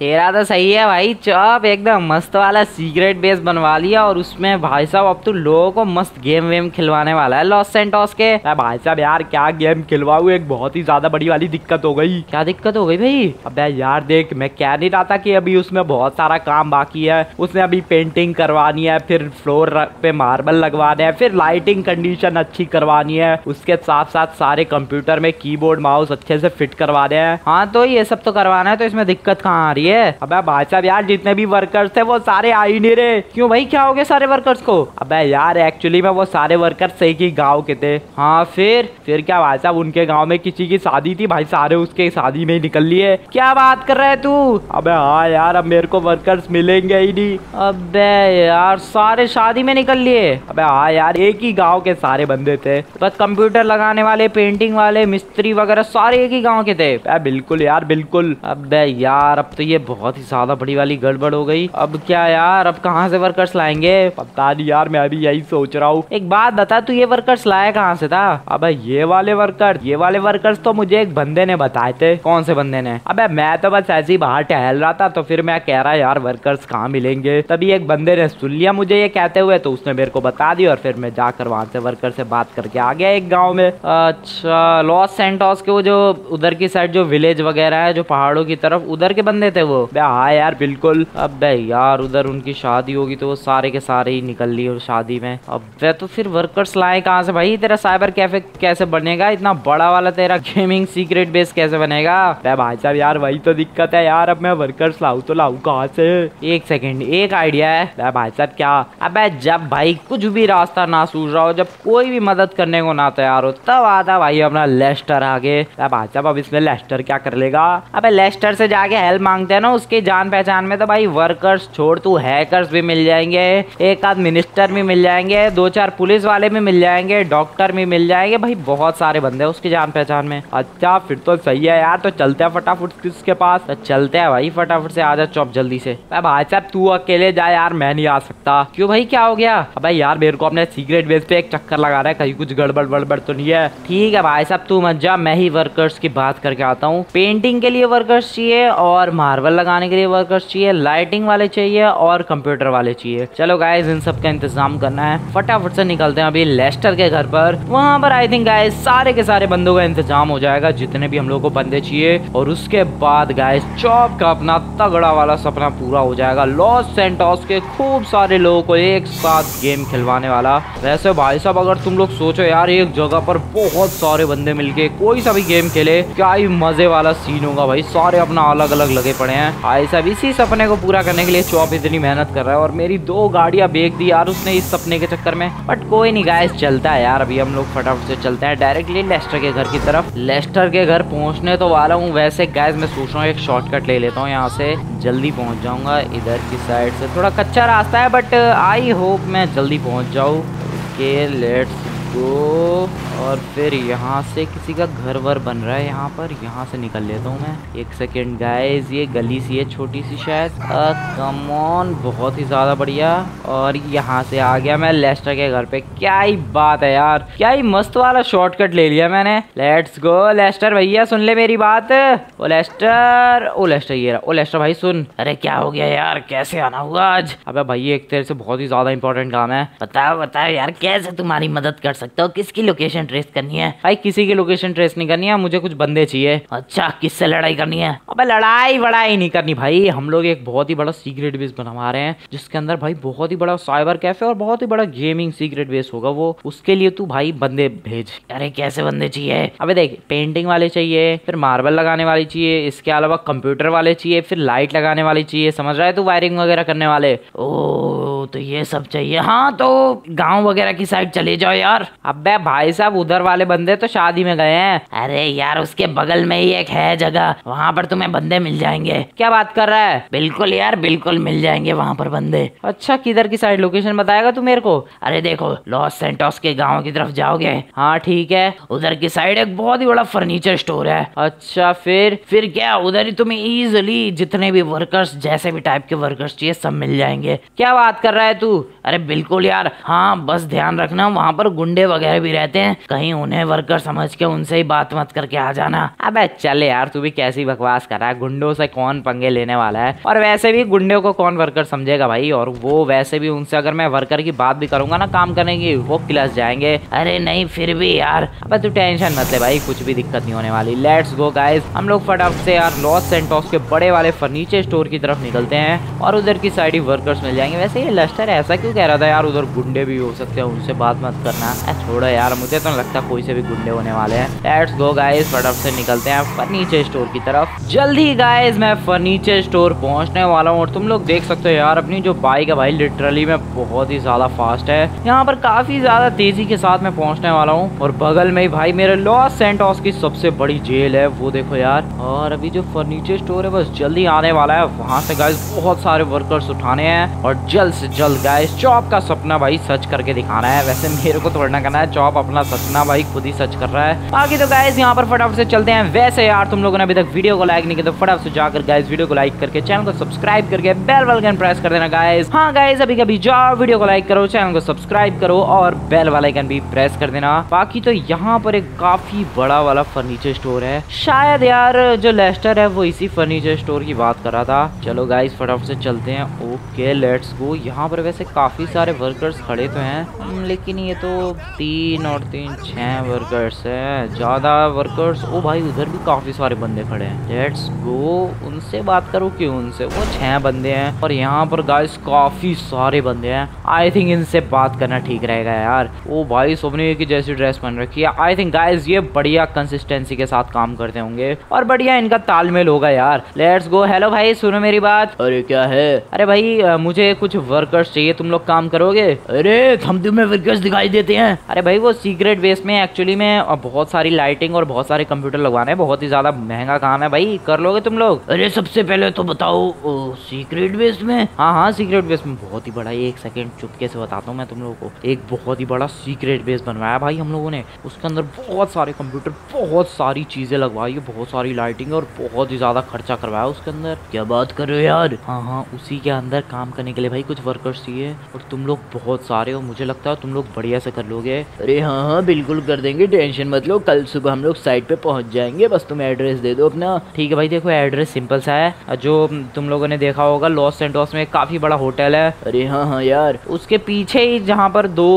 तेरा तो सही है भाई चौप एकदम मस्त वाला सीक्रेट बेस बनवा लिया और उसमें भाई साहब अब तो लोगों को मस्त गेम वेम खिलवाने वाला है लॉस सेंटोस के। अरे भाई साहब यार क्या गेम खिलवाऊ? एक बहुत ही ज़्यादा बड़ी वाली दिक्कत हो गई। क्या दिक्कत हो गई भाई? अबे यार देख मैं कह नहीं रहा था कि अभी उसमें बहुत सारा काम बाकी है। उसने अभी पेंटिंग करवानी है फिर फ्लोर पे मार्बल लगवाने हैं फिर लाइटिंग कंडीशन अच्छी करवानी है। उसके साथ साथ सारे कंप्यूटर में कीबोर्ड माउस अच्छे से फिट करवाने हैं। हाँ तो ये सब तो करवाना है तो इसमें दिक्कत कहाँ आ रही है? अबे भाई साहब यार, जितने भी वर्कर्स थे, वो सारे आ ही नहीं रहे। क्यों भाई, क्या हो गया सारे वर्कर्स को? अबे यार एक्चुअली में वो सारे वर्कर्स एक ही गाँव के थे। हाँ फिर? फिर क्या भाई साहब उनके गाँव में किसी की शादी थी? भाई, सारे उसके शादी में ही निकल लिए। क्या बात कर रहा है तू? अबे हाँ यार, अब मेरे को वर्कर्स मिलेंगे ही नहीं। अबे यार, सारे शादी में निकल लिए। अबे हाँ यार, एक ही गाँव के सारे बंदे थे। बस कंप्यूटर लगाने वाले पेंटिंग वाले, मिस्त्री वगैरह सारे एक ही गाँव के थे। बिल्कुल यार, बिल्कुल। अब यार, अब तो ये बहुत ही ज़्यादा बड़ी वाली गड़बड़ हो गई। अब क्या यार अब कहाँ से वर्कर्स लाएँगे? पता नहीं यार मैं अभी यही सोच रहा हूँ। एक बात बता तू ये वर्कर्स लाया कहाँ से था? अब ये वाले वर्कर ये वाले वर्कर्स तो मुझे एक बंदे ने बताए थे। कौन से बंदे ने? अब मैं तो बस ऐसे ही बाहर टहल रहा था तो फिर मैं कह रहा यार वर्कर्स कहाँ मिलेंगे? तभी एक बंदे ने सुन लिया मुझे ये कहते हुए तो उसने मेरे को बता दी और फिर मैं जाकर वहाँ से वर्कर से बात करके आ गया एक गाँव में। अच्छा लॉस सेंटोस के वो जो उधर की साइड जो विलेज वगैरह है जो पहाड़ों की तरफ़ उधर के बंदे थे? वो। हाँ यार, बिल्कुल। अब यार, उधर उनकी शादी होगी तो वो सारे के सारे ही निकल लिए शादी में। अब वे तो फिर वर्कर्स लाए कहाँ से भाई? तेरा साइबर कैफ़े कैसे बनेगा? इतना बड़ा वाला तेरा गेमिंग सीक्रेट बेस कैसे बनेगा? भाई साहब, यार, वही तो दिक्कत है यार। अब मैं वर्कर्स लाऊ तो लाऊ कहाँ से? एक सेकेंड एक आइडिया है। भाई साहब, क्या? अब जब भाई कुछ भी रास्ता ना सूझ रहा हो, जब कोई भी मदद करने को ना तैयार हो, तब आता भाई अपना लेस्टर आगे। भाई साहब, अब इसमें लेस्टर क्या कर लेगा? अब लेस्टर से जाके हेल्प मांगते हैं ना, उसके जान पहचान में तो भाई वर्कर्स छोड़ तू हैकर्स भी मिल जाएँगे, एक आध मिनिस्टर भी मिल जाएँगे, दो चार पुलिस वाले भी मिल जाएँगे डॉक्टर भी मिल जाएँगे, भाई बहुत सारे बंदे उसकी जान पहचान में। अच्छा फिर तो सही है यार तो चलते हैं फटाफट किसके पास। तो चलते हैं भाई फटाफट से, आ जा चौप जल्दी से। भाई साहब, तू अकेले जा यार, मैं नहीं आ सकता। क्यों भाई, क्या हो गया? अब यार, मेरे को अपने सीक्रेट बेस पे एक चक्कर लगा रहा है, कहीं कुछ गड़बड़ बड़बड़ तो नहीं है। ठीक है भाई साहब, तू मत जा, मैं ही वर्कर्स की बात करके आता हूँ। पेंटिंग के लिए वर्कर्स चाहिए और मार्बल लगाने के लिए वर्कर्स चाहिए लाइटिंग वाले चाहिए और कंप्यूटर वाले चाहिए। चलो गाइज़ इन सब का इंतज़ाम करना है। फटाफट से निकलते हैं अभी लेस्टर के घर पर। वहाँ पर आई थिंक गाइज़ सारे के सारे बंदों का इंतज़ाम हो जाएगा, जितने भी हम लोग को बंदे चाहिए। और उसके बाद गाइस चौप का अपना तगड़ा वाला सपना पूरा हो जाएगा। लॉस सेंटोस के खूब सारे लोगों को एक साथ गेम खिलवाने वाला। वैसे भाई साहब, अगर तुम लोग सोचो यार, एक जगह पर बहुत सारे बंदे मिलके कोई सा भी गेम खेले, क्या ही मज़े वाला सीन होगा भाई। सारे अपना अलग अलग लगे पड़े हैं। भाई साहब, इसी सपने को पूरा करने के लिए चौप इतनी मेहनत कर रहा है और मेरी दो गाड़ियाँ बेच दी यार उसने इस सपने के चक्कर में। बट कोई नहीं गाइस चलता है यार। अभी हम लोग फटाफट से चलते हैं डायरेक्टली लेस्टर के घर की तरफ़। लेस्टर के घर पहुँचने तो वाला हूँ। वैसे गैस मैं सोच रहा हूँ एक शॉर्टकट ले लेता हूँ यहाँ से। जल्दी पहुँच जाऊँगा इधर की साइड से। थोड़ा कच्चा रास्ता है बट आई होप मैं जल्दी पहुँच जाऊँ। ओके लेट्स गो और फिर यहाँ से किसी का घर वर बन रहा है यहाँ पर। यहाँ से निकल लेता हूँ मैं। एक सेकेंड गाइस ये गली सी है, छोटी सी शायद। कमॉन बहुत ही ज़्यादा बढ़िया। और यहाँ से आ गया मैं लेस्टर के घर पे। क्या ही बात है यार। क्या ही मस्त वाला शॉर्टकट ले लिया मैंने। लेट्स गो लेस्टर भैया, सुन ले मेरी बात। ओ लेस्टर ओ लेस्टर ये रहा। ओ लेस्टर भाई, सुन। अरे, क्या हो गया यार? कैसे आना हुआ आज? अबे भाई एक तेरे से बहुत ही ज़्यादा इंपॉर्टेंट काम है। बताओ बताओ यार, कैसे तुम्हारी मदद कर सकते हो? किसकी लोकेशन ट्रेस करनी है? भाई किसी की लोकेशन ट्रेस नहीं करनी है मुझे कुछ बंदे चाहिए। अच्छा किससे लड़ाई करनी है? अबे लड़ाई वड़ाई नहीं करनी भाई। हम लोग एक बहुत ही बड़ा सीक्रेट बेस बनवा रहे हैं जिसके अंदर भाई बहुत ही बड़ा साइबर कैफ़े और बहुत ही बड़ा गेमिंग सीक्रेट बेस होगा वो। उसके लिए तू भाई बंदे भेज। अरे कैसे बंदे चाहिए? अबे देख पेंटिंग वाले चाहिए फिर मार्बल लगाने वाली चाहिए इसके अलावा कंप्यूटर वाले चाहिए फिर लाइट लगाने वाली चाहिए समझ रहा है तू वायरिंग वगैरह करने वाले? ओ तो ये सब चाहिए। हाँ तो गाँव वगैरह की साइड चले जाओ यार। अबे भाई साहब उधर वाले बंदे तो शादी में गए हैं। अरे यार उसके बगल में ही एक है जगह। वहाँ पर तुम्हें बंदे मिल जाएँगे। क्या बात कर रहा है? बिल्कुल यार बिल्कुल मिल जाएँगे वहाँ पर बंदे। अच्छा किधर की साइड लोकेशन बताएगा तू मेरे को? अरे देखो लॉस सेंटोस के गाँव की तरफ़ जाओगे। हाँ ठीक है। उधर की साइड एक बहुत ही बड़ा फर्नीचर स्टोर है। अच्छा फिर? फिर क्या? उधर ही तुम्हें इजिली जितने भी वर्कर्स जैसे भी टाइप के वर्कर्स चाहिए सब मिल जाएँगे। क्या बात कर रहा है तू? अरे बिल्कुल यार। हाँ बस ध्यान रखना वहाँ पर गुंडे गुंडे वगैरह भी रहते हैं, कहीं उन्हें वर्कर समझ के उनसे ही बात मत करके आ जाना। अब चल यार, तू भी कैसी बकवास कर रहा है? गुंडों से कौन पंगे लेने वाला है? और वैसे भी गुंडे को कौन वर्कर समझेगा भाई? और वो वैसे भी उनसे अगर मैं वर्कर की बात भी करूँगा ना काम करने की, वो किलस जाएँगे। अरे नहीं, फिर भी यार। अब तू टेंशन मत ले भाई, कुछ भी दिक्कत नहीं होने वाली। लेट्स गो गाइस हम लोग फटाफट से यार लॉस सेंटोस के बड़े वाले फर्नीचर स्टोर की तरफ़ निकलते हैं और उधर की साइड ही वर्कर्स मिल जाएँगे। वैसे ये लश्तर ऐसा क्यों कह रहा था यार? उधर गुंडे भी हो सकते हैं, उनसे बात मत करना। छोड़ो यार, मुझे तो लगता कोई से भी गुंडे होने वाले हैं। लेट्स गो गाइस फटाफट से निकलते हैं फर्नीचर स्टोर की तरफ़। जल्दी गाइस मैं फर्नीचर स्टोर पहुँचने वाला हूँ और तुम लोग देख सकते हो यार, अपनी जो बाइक है भाई लिटरली में बहुत ही ज़्यादा फास्ट है। यहाँ पर काफ़ी ज़्यादा तेज़ी के साथ मैं पहुँचने वाला हूँ और बगल में भाई मेरे लॉस सेंटोस की सबसे बड़ी जेल है, वो देखो यार। और अभी जो फर्नीचर स्टोर है, बस जल्दी आने वाला है। वहाँ से गाइस बहुत सारे वर्कर्स उठाने हैं और जल्द से जल्द गाइस जॉब का सपना भाई सच करके दिखाना है। वैसे मेरे को तोड़ना करना है। चॉप अपना सपना भाई खुद ही सच कर रहा है। बाकी तो गाइज़ यहाँ पर फटाफट से चलते हैं। वैसे यार, तुम लोगों ने अभी तक वीडियो को लाइक नहीं किया तो फटाफट से जाकर गाइस वीडियो को लाइक करके चैनल को सब्सक्राइब करके बेल वाला प्रेस कर देना गाइस हाँ गाइस अभी कभी जाओ, वीडियो को लाइक करो चैनल को सब्सक्राइब करो और बेल वालाइकन भी प्रेस कर देना। बाकी तो यहाँ पर एक काफ़ी बड़ा वाला फर्नीचर स्टोर है। शायद यार, जो लेस्टर है, वो इसी फर्नीचर स्टोर की बात कर रहा था। चलो गाइज़ फटाफट से चलते हैं। ओके लेट्स गो यहाँ पर वैसे काफ़ी सारे वर्कर्स खड़े तो हैं, लेकिन ये तो तीन और तीन छह वर्कर्स है। ज़्यादा वर्कर्स ओ भाई उधर भी काफ़ी सारे बंदे खड़े हैं। लेट्स गो उनसे बात करो क्यों उनसे? वो छह बंदे हैं और यहाँ पर गाइस काफ़ी सारे बंदे हैं। आई थिंक इनसे बात करना ठीक रहेगा यार। ओ भाई सबने की जैसी ड्रेस पहन रखी है। आई थिंक गाइस ये बढ़िया कंसिस्टेंसी के साथ काम करते होंगे और बढ़िया इनका तालमेल होगा यार। लेट्स गो हेलो भाई सुनो मेरी बात। अरे क्या है? अरे भाई मुझे कुछ वर्कर्स चाहिए। तुम लोग काम करोगे? अरे हम तुम्हें वर्कर्स दिखाई देते हैं। अरे भाई वो सीक्रेट बेस में एक्चुअली में बहुत सारी लाइटिंग और बहुत सारे कंप्यूटर लगवाने हैं बहुत ही ज़्यादा महँगा काम है भाई। कर लोगे तुम लोग? अरे सबसे पहले तो बताओ सीक्रेट बेस में? हाँ हाँ सीक्रेट बेस में बहुत ही बड़ा एक सेकंड चुपके से बताता हूँ मैं तुम लोगों को। एक बहुत ही बड़ा सीक्रेट बेस बनवाया भाई हम लोगों ने। उसके अंदर बहुत सारे कंप्यूटर बहुत सारी चीज़ें लगवाई बहुत सारी लाइटिंग और बहुत ही ज़्यादा खर्चा करवाया उसके अंदर। क्या बात कर रहे हो यार? हाँ हाँ उसी के अंदर काम करने के लिए भाई कुछ वर्कर्स चाहिए। और तुम लोग बहुत सारे हो मुझे लगता है तुम लोग बढ़िया से कर लोगे अरे हाँ हाँ बिल्कुल कर देंगे, टेंशन मत लो। कल सुबह हम लोग साइट पे पहुँच जाएँगे। बस तुम एड्रेस दे दो अपना। ठीक है भाई, देखो एड्रेस सिंपल सा है। जो तुम लोगों ने देखा होगा लॉस सेंटोस में काफ़ी बड़ा होटल है। अरे हाँ हाँ यार। उसके पीछे ही जहाँ पर दो,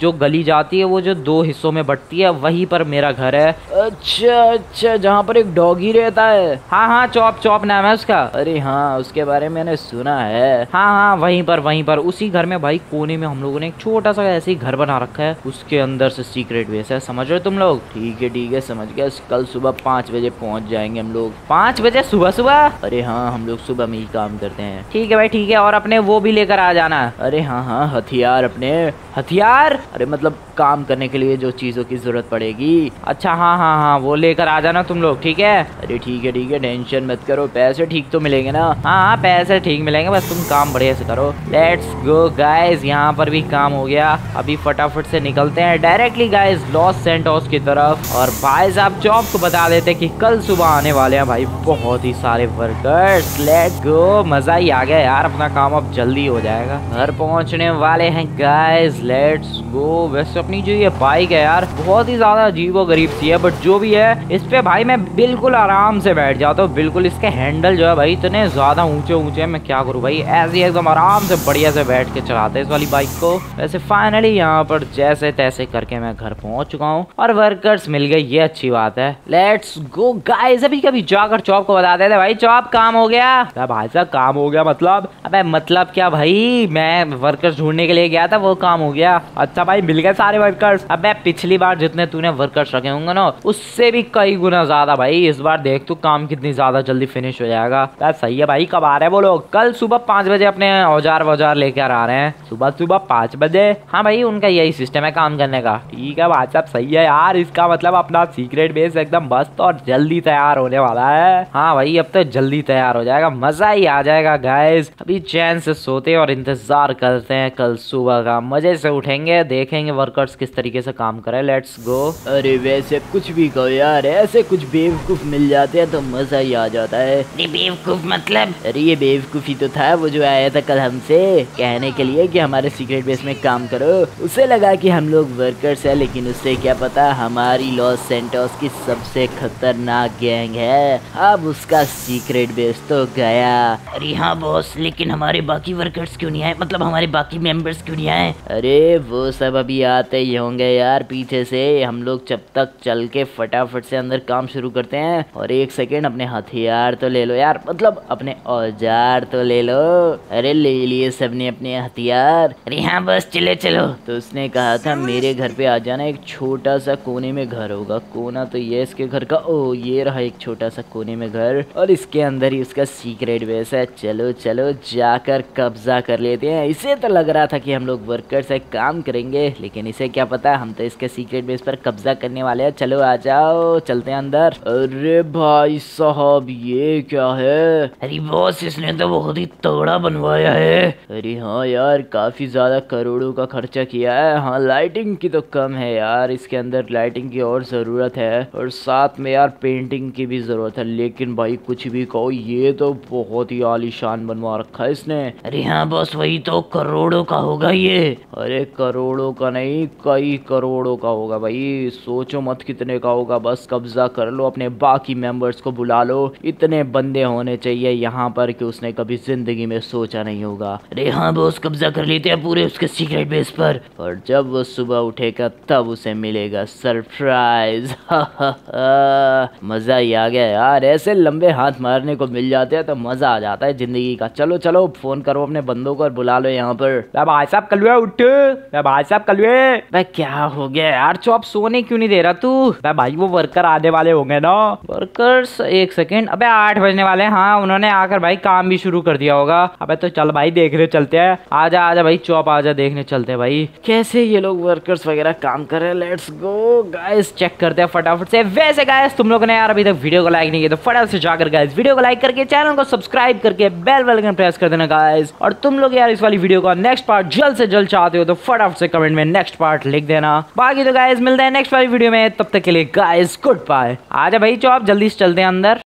जो गली जाती है, वो जो दो हिस्सों में बटती है, वहीं पर मेरा घर है। अच्छा अच्छा जहाँ पर एक डॉगी रहता है। हाँ हाँ चौप चौप नाम है उसका। अरे हाँ उसके बारे में मैंने सुना है। हाँ हाँ वहीं पर वहीं पर। उसी घर में भाई, कोने में हम लोगों ने एक छोटा सा ऐसे ही घर बना रखा है। उसके अंदर से सीक्रेट बेस है। समझ रहे हो तुम लोग? ठीक है ठीक है, समझ गया। कल सुबह पाँच बजे पहुँच जाएँगे हम लोग। पाँच बजे? सुबह सुबह? अरे हाँ हम लोग सुबह में ही काम करते हैं। ठीक है भाई, ठीक है। और अपने वो भी लेकर आ जाना। अरे हाँ हाँ हथियार अपने। हथियार? अरे मतलब काम करने के लिए जो चीज़ों की ज़रूरत पड़ेगी। अच्छा हाँ हाँ हाँ वो लेकर आ जाना तुम लोग, ठीक है? अरे ठीक है ठीक है, टेंशन मत करो, पैसे ठीक तो मिलेंगे ना? हाँ हाँ पैसे ठीक मिलेंगे, बस तुम काम बढ़िया से करो। लेट्स गो गाइस यहाँ पर भी काम हो गया। अभी फटाफट से निकलते हैं डायरेक्टली गाइज़ लॉस सेंटोस की तरफ़। और भाई साहब जॉब को बता देते कि कल सुबह आने वाले हैं भाई, बहुत ही सारे वर्कर्स लेट गो मज़ा ही आ गया यार, अपना काम अब जल्दी हो जाएगा। घर पहुँचने वाले हैं गाइस लेट्स गो वैसे अपनी जो ये बाइक है यार, बहुत ही ज़्यादा अजीब गरीब सी है बट जो भी है, इस पे भाई मैं बिल्कुल आराम से बैठ जाता हूँ, बिल्कुल इसके हैंडल जो है भाई इतने ज़्यादा ऊँचे ऊँचे हैं, मैं क्या करूँ भाई, ऐसे एकदम आराम से बढ़िया से बैठ के चलाते इस वाली बाइक को। वैसे फाइनली यहाँ पर जैसे तैसे करके मैं घर पहुँच चुका हूँ, और वर्कर्स मिल गए, ये अच्छी बात है। लेट्स गो गाइस अभी कभी जाकर चौप को बता देते भाई चौप काम हो गया। भाई साहब, काम हो गया मतलब? अबे मतलब क्या भाई, मैं वर्कर्स ढूँढने के लिए गया था, वो काम हो गया। अच्छा भाई, मिल गए सारे वर्कर्स अब पिछली बार जितने तूने वर्कर्स रखे होंगे ना, उससे भी कई गुना ज़्यादा भाई। इस बार देख तू काम कितनी ज़्यादा जल्दी फिनिश हो जाएगा। सही है भाई, कब आ रहे हैं वो लोग? कल सुबह पाँच बजे अपने औज़ार वजार लेकर आ रहे हैं। सुबह सुबह पाँच बजे। हाँ भाई, उनका यही सिस्टम है काम करने का। ठीक है भाई साहब सही है यार। इसका मतलब अपना सीक्रेट बेस एकदम मस्त और जल्दी तैयार होने वाला है। हाँ भाई, अब तो जल्दी तैयार हो जाएगा। मज़ा ही आ जाएगा गाइस अभी चैन से सोते और इंतज़ार करते हैं कल सुबह का। मज़े से उठेंगे, देखेंगे वर्कर वर्कर्स किस तरीके से काम करे लेट्स गो अरे वैसे कुछ भी कहो यार ऐसे कुछ बेवकूफ़ मिल जाते हैं तो मज़ा ही आ जाता है। बेवकूफ़ मतलब? अरे ये बेवकूफ़ी तो था वो जो आया था कल हमसे कहने के लिए कि हमारे सीक्रेट बेस में काम करो। उसे लगा कि हम लोग वर्कर्स है लेकिन उससे क्या पता हमारी लॉस सेंटोस की सबसे खतरनाक गैंग है। अब उसका सीक्रेट बेस तो गया। अरे हाँ बॉस लेकिन हमारे बाकी वर्कर्स क्यों नहीं आए? मतलब हमारे बाकी मेंबर्स क्यों नहीं आए? अरे वो सब अभी आते ही होंगे यार पीछे से। हम लोग जब तक चल के फटाफट से अंदर काम शुरू करते हैं और एक सेकेंड अपने हथियार तो ले लो यार मतलब अपने औज़ार तो ले लो। अरे ले लिए सबने अपने हथियार। अरे हाँ बस चले चलो। तो उसने कहा था, मेरे घर पे आ जाना, एक छोटा सा कोने में घर होगा। कोना तो ये इसके घर का, ओ, ये रहा एक छोटा सा कोने में घर। और इसके अंदर ही उसका सीक्रेट बेस है। चलो चलो, जाकर कब्जा कर लेते हैं। इसे तो लग रहा था कि हम लोग वर्कर से काम करेंगे, लेकिन इसे क्या पता है हम तो इसके सीक्रेट बेस पर कब्जा करने वाले हैं। चलो आ जाओ चलते हैं अंदर। अरे भाई साहब ये क्या है? अरे बॉस इसने तो बहुत ही तगड़ा बनवाया है। अरे हाँ यार काफ़ी ज़्यादा करोड़ों का खर्चा किया है। हाँ लाइटिंग की तो कम है यार इसके अंदर लाइटिंग की और ज़रूरत है। और साथ में यार पेंटिंग की भी ज़रूरत है। लेकिन भाई कुछ भी कहो ये तो बहुत ही आलिशान बनवा रखा है इसने। अरे हाँ बॉस वही तो करोड़ों का होगा ये। अरे करोड़ों का नहीं कई करोड़ों का होगा भाई। सोचो मत कितने का होगा। बस कब्जा कर लो, अपने बाकी मेंबर्स को बुला लो। इतने बंदे होने चाहिए यहाँ पर कि उसने कभी ज़िंदगी में सोचा नहीं होगा। अरे हाँ बॉस कब्जा कर लेते हैं पूरे उसके सीक्रेट बेस पर। और जब वो सुबह उठेगा, तब उसे मिलेगा सरप्राइज़ मज़ा ही आ गया यार। ऐसे लंबे हाथ मारने को मिल जाते हैं तो मज़ा आ जाता है ज़िंदगी का। चलो चलो फ़ोन करो अपने बंदों को और बुला लो यहाँ पर। भाई साहब कलवे उठ। भाई साहब कलवे भाई क्या हो गया यार? चो सोने क्यों नहीं दे रहा तू? भाई, वो वर्कर आने वाले होंगे ना। वर्कर्स एक सेकेंड अबे, आठ बजने वाले हैं। उन्होंने आकर भाई काम भी शुरू कर दिया होगा। अबे तो चल भाई, देखने चलते हैं। आजा आजा भाई चौप आजा, देखने चलते हैं भाई। कैसे ये लोग वर्कर्स वगैरह काम कर रहे हैं? लेट्स गो गाइस चेक करते हैं फटाफट से। वैसे गाइस तुम लोगों ने यार अभी तक वीडियो को लाइक नहीं किया तो फटाफट से जाकर गाइस वीडियो को लाइक करके चैनल को सब्सक्राइब करके बेल वेलकन प्रेस कर देना गाइस और तुम लोग यार इस वाली वीडियो का नेक्स्ट पार्ट जल्द से जल्द चाहते हो तो फटाफट से कमेंट में नेक्स्ट पार्ट लिख देना। बाकी तो गाइज़ मिलते हैं नेक्स्ट वाली वीडियो में। तब तक के लिए गाइज़ गुड बाय आ आजा भाई चो आप जल्दी से चलते हैं अंदर।